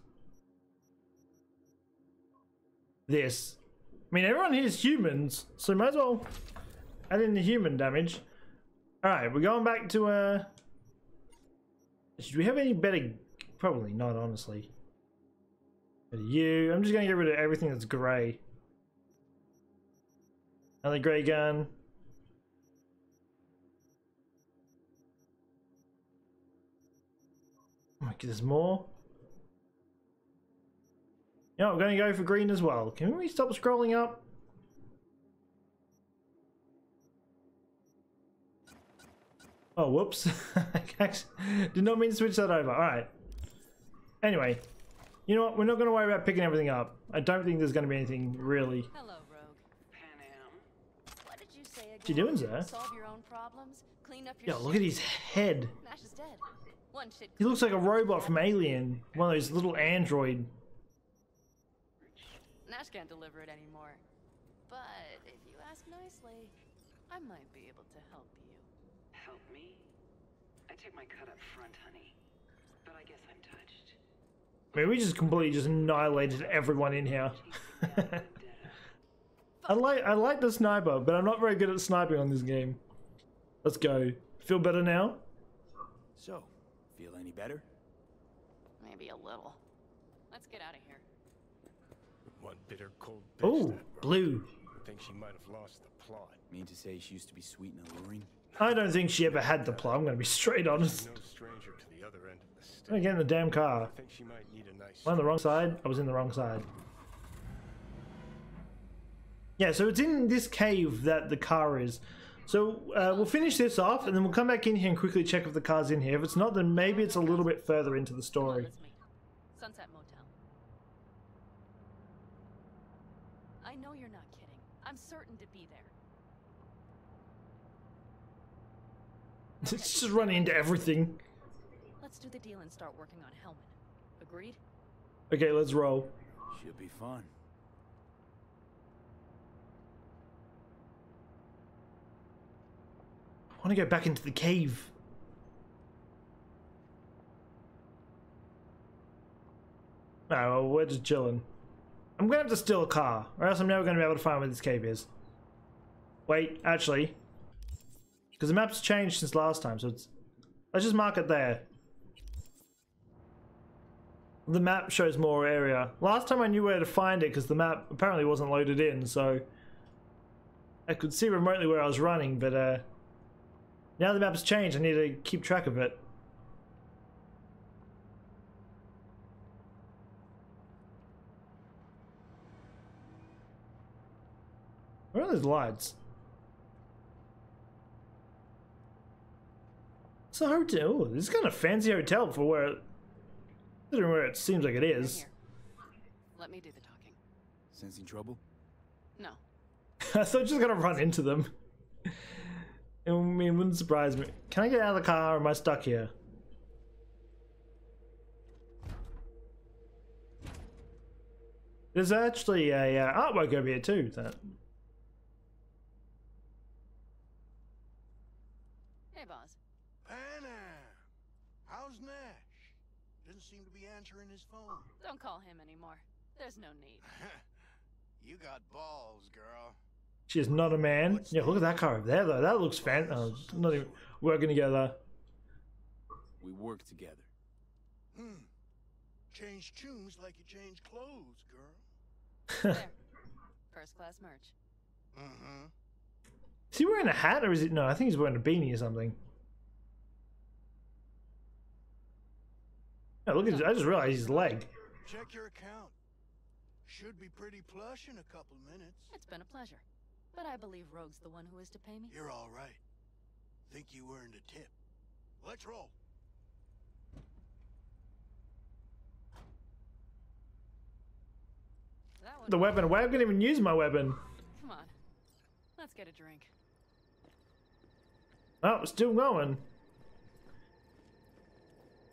this. I mean, everyone here is humans, so might as well add in the human damage. All right, we're going back to uh. Should we have any better? Probably not, honestly. Better you. I'm just gonna get rid of everything that's grey. Another grey gun. Oh my god, there's more. Yeah, I'm to go for green as well. Can we stop scrolling up? Oh, whoops. I Did not mean to switch that over. Alright. Anyway. You know what? We're not going to worry about picking everything up. I don't think there's going to be anything really. Hello, Rogue. Pan Am. What did you say What you doing, sir? Solve your own problems, clean up your Yo, look at his head. Nash is dead. One shit. He looks like a robot from Alien. One of those little android. Nash can't deliver it anymore. But if you ask nicely, I might be able to help you. Help me? I took my cut up front, honey. But I guess I'm touched. I mean, we just completely just annihilated everyone in here. I like I like the sniper, but I'm not very good at sniping on this game. Let's go. Feel better now? So, feel any better? Maybe a little. Let's get out of here. One bitter cold bitch. Oh, blue. I think she might have lost the plot. Mean to say she used to be sweet and alluring? I don't think she ever had the plot. I'm going to be straight honest. No stranger the other end of the. I'm getting the damn car. I think she might need a nice. Am I on the wrong side? I was in the wrong side. Yeah, so it's in this cave that the car is. So uh, we'll finish this off, and then we'll come back in here and quickly check if the car's in here. If it's not, then maybe it's a little bit further into the story. Sunset Motel. I know you're not kidding. I'm certain to be there. It's just running into everything. Let's do the deal and start working on Hellman. Agreed? Okay, let's roll. Should be fun. I want to go back into the cave. No, well, we're just chilling. I'm gonna have to steal a car, or else I'm never gonna be able to find where this cave is. Wait, actually, because the map's changed since last time, so it's. Let's just mark it there. The map shows more area. Last time I knew where to find it because the map apparently wasn't loaded in, so I could see remotely where I was running, but uh, now the map's changed. I need to keep track of it. Where are those lights? A hotel. Ooh, this is kind of fancy hotel for where, it, considering where it seems like it is. Let me do the talking. Sensing trouble? No. I thought you were gonna run into them. I mean, it wouldn't surprise me. Can I get out of the car or am I stuck here? There's actually a uh, artwork over here too. That Hey, boss. Panam, how's Nash? Doesn't seem to be answering his phone. Don't call him anymore. There's no need. you got balls, girl. she is not a man. Yeah, look at that car over there though. That looks fan. Oh, not even working together. We work together. Hmm. Change tunes like you change clothes, girl. there. First class merch. Mm-hmm. Is he wearing a hat or is it? No, I think he's wearing a beanie or something. Oh, look at his, I just realized his leg. Check your account. Should be pretty plush in a couple minutes. It's been a pleasure. But I believe Rogue's the one who is to pay me. You're all right. Think you earned a tip. Let's roll. The weapon. Why haven't even use my weapon? Come on. Let's get a drink. Oh, it's still going.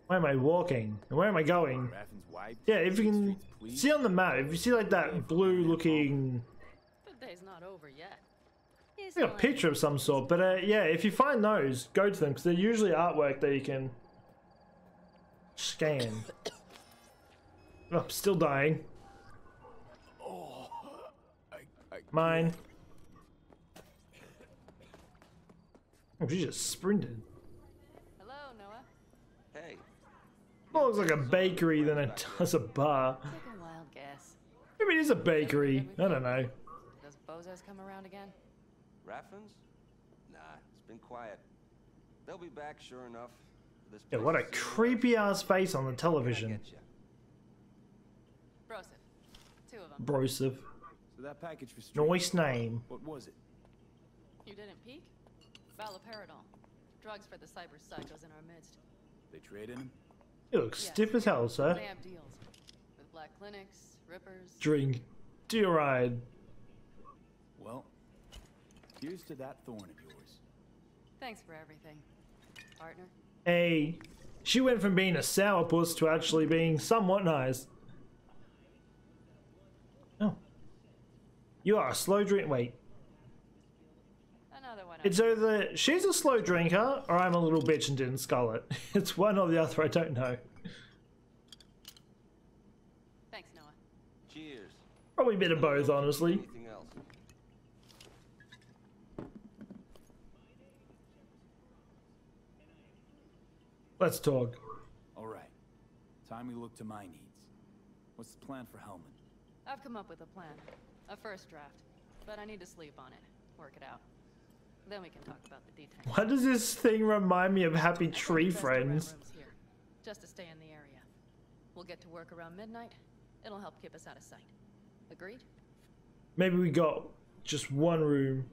Where am I walking? And where am I going? Yeah, if you can see on the map, if you see like that blue looking, The day's not over yet. Like a picture of some sort. But uh, yeah, if you find those, go to them because they're usually artwork that you can scan. Oh, still dying. Mine. Oh, she just sprinted. Hello, Noah. Hey, More looks like a bakery than it does a bar. Take a wild guess. Maybe it is a bakery. I don't know. Does Bozos come around again? Raffens? Nah, it's been quiet. They'll be back sure enough. This Yeah, what a creepy ass face on the television. get ya. Broseph. Two of them. Brosive. So that package for street. Nice name. What was it? You didn't peek? Haloperidol. Drugs for the cyber psychos in our midst. They trade in him? You look stiff as hell, sir. They have deals. With black clinics, rippers. Drink. Do your ride. Well, Here's to that thorn of yours. Thanks for everything, partner. Hey, she went from being a sourpuss to actually being somewhat nice. Oh. You are a slow drink. Wait. Another one. It's either she's a slow drinker or I'm a little bitch and didn't scull it. It's one or the other, I don't know. Thanks, Noah. Cheers. Probably a bit of both, honestly. Let's talk. All right. Time we look to my needs. What's the plan for Hellman? I've come up with a plan. A first draft. But I need to sleep on it. Work it out. Then we can talk about the details. Why does this thing remind me of Happy Tree it's best to rent Friends? here, just to stay in the area. We'll get to work around midnight. It'll help keep us out of sight. Agreed? Maybe we got just one room.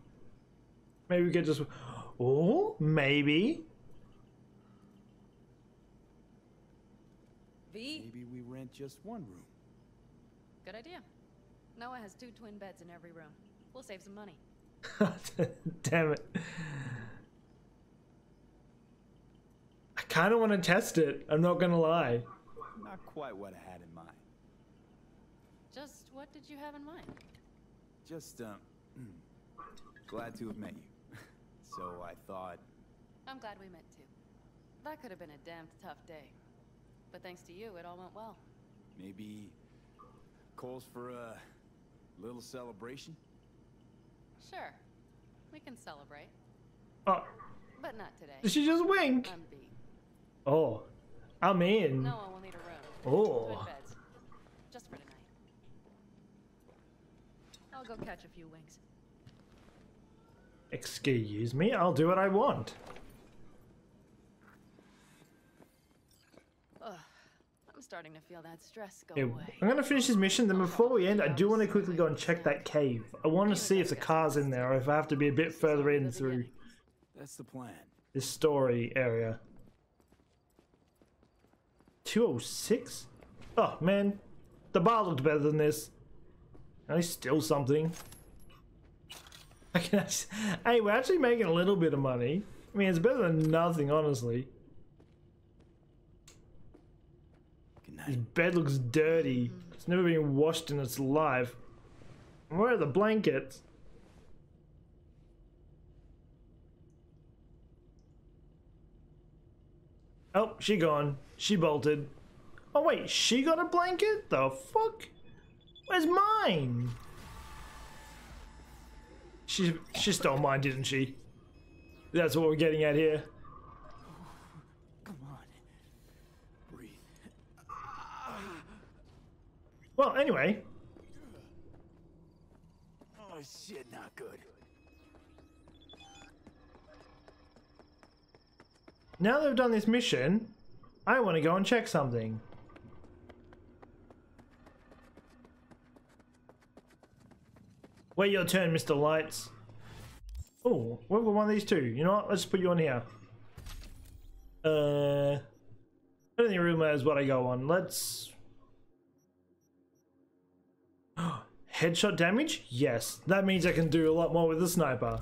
Maybe we get just. Oh, maybe. V? Maybe we rent just one room. Good idea. Noah has two twin beds in every room. We'll save some money. Damn it. I kind of want to test it. I'm not going to lie. Not quite what I had in mind. Just what did you have in mind? Just, um, glad to have met you. so I thought, I'm glad we met too. That could have been a damned tough day. But thanks to you, it all went well. maybe calls for a little celebration? Sure. We can celebrate. Oh, But not today. did she just wink? I'm. Oh, I'm in. Noah will need a room. Oh. Just for tonight. I'll go catch a few wings. Excuse me, I'll do what I want. Ugh. I'm starting to feel that stress go Okay, away. I'm gonna finish this mission, then before we end, I do want to quickly go and check that cave. I want to see if the car's in there, or if I have to be a bit further in through That's the plan. this story area. 206? Oh, man. The bar looked better than this. At least still something. I can actually, hey, we're actually making a little bit of money. I mean, it's better than nothing, honestly. This bed looks dirty. It's never been washed in its life. Where are the blankets? Oh, she gone. She bolted. Oh wait, she got a blanket? The fuck? Where's mine? She she stole mine, didn't she? That's what we're getting at here. Come on. Breathe. Well, anyway, Oh shit, not good. now that I've done this mission, I want to go and check something. Wait your turn, Mr. Lights. Oh, we've got one of these two. You know what? Let's put you on here. Uh, I don't think it really matters what I go on. Let's. Headshot damage? Yes. That means I can do a lot more with the sniper.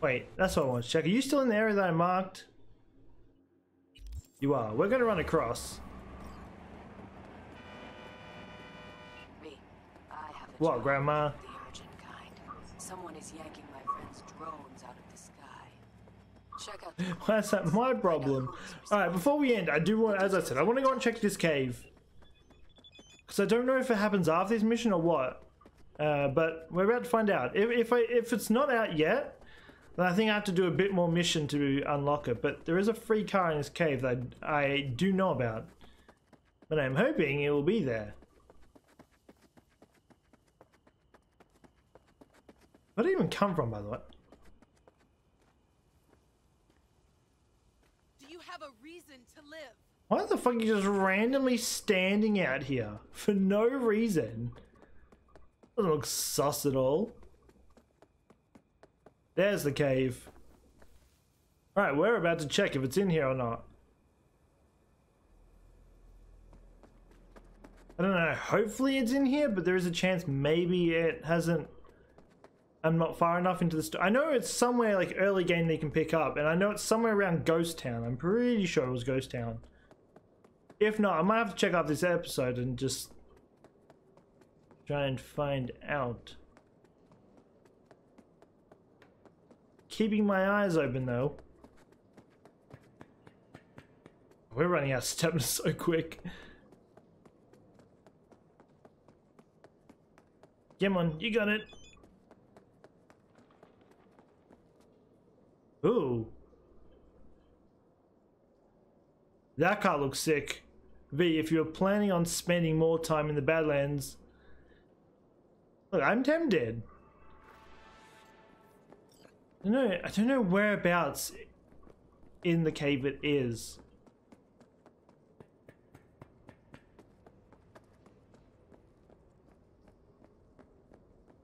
Wait, that's what I want to check. Are you still in the area that I marked? You are. We're going to run across. Me, I have a What, Grandma? The urgent kind. Someone is yanking my friend's drones out of the sky. Check out the Why's that my problem? Alright, before we end, I do want, as I said, I want to go and check this cave. Because I don't know if it happens after this mission or what. Uh, but we're about to find out. If, if, I, if it's not out yet, then I think I have to do a bit more mission to unlock it. But there is a free car in this cave that I do know about. But I'm hoping it will be there. Where did it even come from, by the way? Do you have a reason to live? Why the fuck are you just randomly standing out here for no reason? Doesn't look sus at all. There's the cave. Alright, we're about to check if it's in here or not. I don't know, hopefully it's in here, but there is a chance maybe it hasn't I'm not far enough into the story. I know it's somewhere like early game they can pick up, and I know it's somewhere around Ghost Town. I'm pretty sure it was Ghost Town. If not, I might have to check out this episode and just try and find out. Keeping my eyes open though. We're running out of stamina so quick. Come on, you got it. Ooh. That car looks sick. V, if you're planning on spending more time in the Badlands... Look, I'm tempted. I don't know, I don't know whereabouts in the cave it is.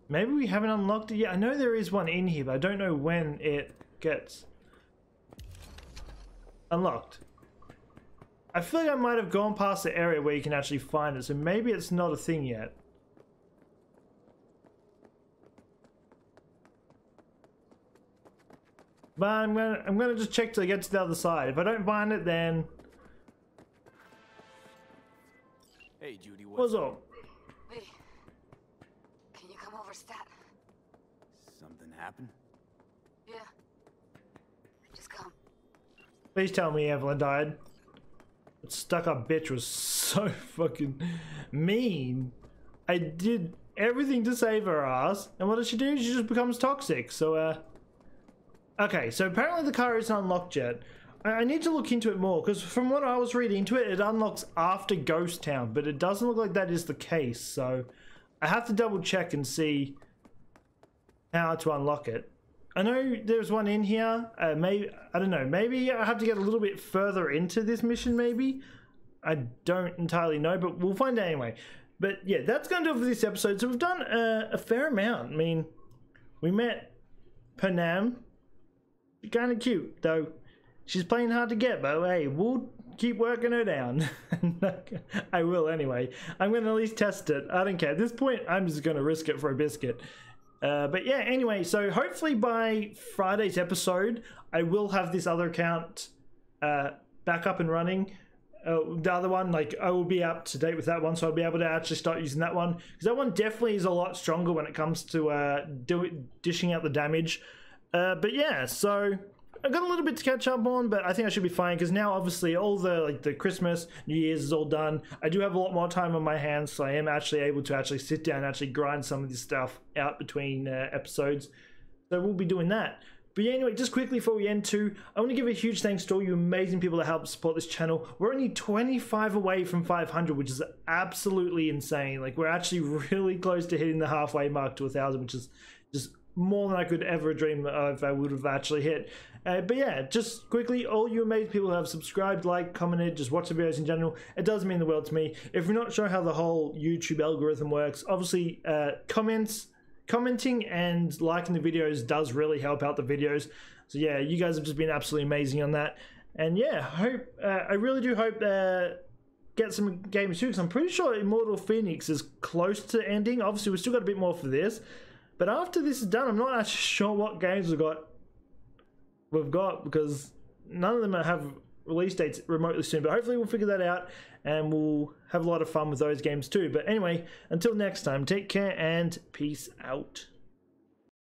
Maybe we haven't unlocked it yet. I know there is one in here, but I don't know when it gets unlocked. I feel like I might have gone past the area where you can actually find it, so maybe it's not a thing yet. But I'm gonna I'm gonna just check till I get to the other side. If I don't find it, then Hey, Judy, what's up? V, can you come over, stat? Something happened? Yeah. Just come. Please tell me Evelyn died. Stuck up bitch was so fucking mean. I did everything to save her ass, and what does she do? She just becomes toxic. So, uh. Okay, so apparently the car isn't unlocked yet. I I need to look into it more because from what I was reading into it, it unlocks after Ghost Town, but it doesn't look like that is the case. So I have to double check and see how to unlock it. I know there's one in here. Uh, maybe I don't know. Maybe I have to get a little bit further into this mission. Maybe I don't entirely know, but we'll find out anyway. But yeah, that's going to do it for this episode. So we've done a, a fair amount. I mean, we met Panam. Kind of cute though. She's playing hard to get, but hey, we'll keep working her down. I will anyway. I'm going to at least test it. I don't care. At this point, I'm just going to risk it for a biscuit. Uh, but yeah, anyway, so hopefully by Friday's episode, I will have this other account uh, back up and running. Uh, the other one, like I will be up to date with that one, so I'll be able to actually start using that one because that one definitely is a lot stronger when it comes to uh, do dishing out the damage. Uh, but yeah, so I got a little bit to catch up on, but I think I should be fine because now obviously all the like the Christmas, New Year's is all done. I do have a lot more time on my hands, so I am actually able to actually sit down and actually grind some of this stuff out between uh, episodes. So we'll be doing that. But yeah, anyway, just quickly before we end too, I want to give a huge thanks to all you amazing people that help support this channel. We're only 25 away from 500, which is absolutely insane. Like we're actually really close to hitting the halfway mark to a thousand, which is just more than I could ever dream of I would have actually hit. Uh, but yeah, just quickly, all you amazing people who have subscribed, liked, commented, just watch the videos in general, it does mean the world to me. If you're not sure how the whole YouTube algorithm works, obviously uh, comments, commenting and liking the videos does really help out the videos. So yeah, you guys have just been absolutely amazing on that. And yeah, hope uh, I really do hope uh, get some games too, because I'm pretty sure Immortal Fenyx is close to ending. Obviously, we've still got a bit more for this. But after this is done, I'm not actually sure what games we've got. We've got because none of them have release dates remotely soon. But hopefully we'll figure that out and we'll have a lot of fun with those games too. But anyway, until next time, take care and peace out.